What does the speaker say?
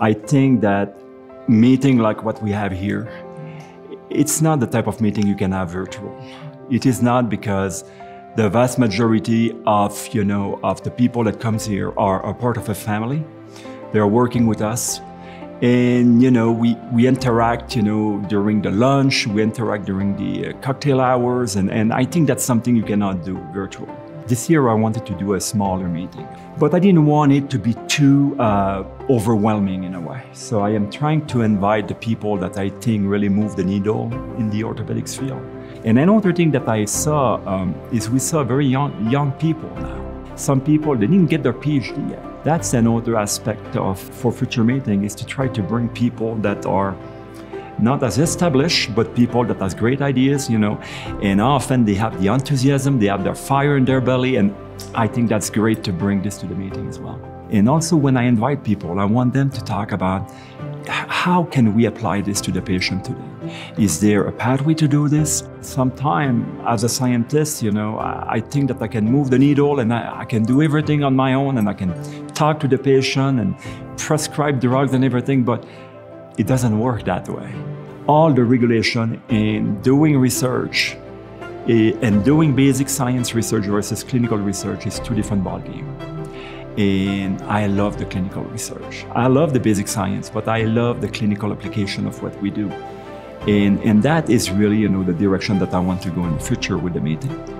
I think that meeting like what we have here, it's not the type of meeting you can have virtual. It is not because the vast majority of, you know, of the people that comes here are a part of a family. They're working with us. And, you know, we, we interact, you know, during the lunch, we interact during the uh, cocktail hours. And, and I think that's something you cannot do virtual. This year I wanted to do a smaller meeting, but I didn't want it to be too uh, overwhelming in a way. So I am trying to invite the people that I think really move the needle in the orthopedics field. And another thing that I saw um, is we saw very young, young people now. Some people, they didn't get their PhD yet. That's another aspect of for future meeting is to try to bring people that are not as established, but people that has great ideas, you know, and often they have the enthusiasm, they have their fire in their belly, and I think that's great to bring this to the meeting as well. And also when I invite people, I want them to talk about how can we apply this to the patient today? Is there a pathway to do this? Sometimes, as a scientist, you know, I think that I can move the needle and I, I can do everything on my own and I can talk to the patient and prescribe drugs and everything, but it doesn't work that way. All the regulation in doing research eh, and doing basic science research versus clinical research is two different ballgames. And I love the clinical research. I love the basic science, but I love the clinical application of what we do. And, and that is really, you know, the direction that I want to go in the future with the meeting.